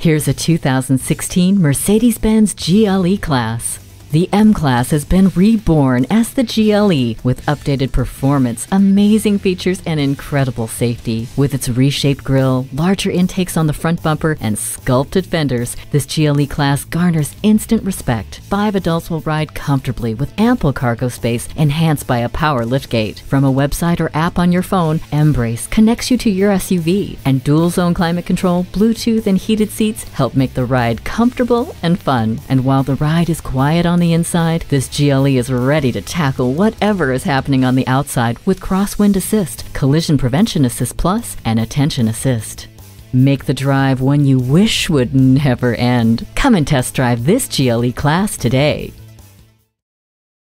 Here's a 2016 Mercedes-Benz GLE Class. The M-Class has been reborn as the GLE with updated performance, amazing features, and incredible safety. With its reshaped grille, larger intakes on the front bumper, and sculpted fenders, this GLE Class garners instant respect. Five adults will ride comfortably with ample cargo space enhanced by a power liftgate. From a website or app on your phone, mbrace connects you to your SUV, and dual zone climate control, Bluetooth, and heated seats help make the ride comfortable and fun. And while the ride is quiet on the inside, this GLE is ready to tackle whatever is happening on the outside with crosswind assist, collision prevention assist plus, and attention assist. Make the drive one you wish would never end. Come and test drive this GLE class today.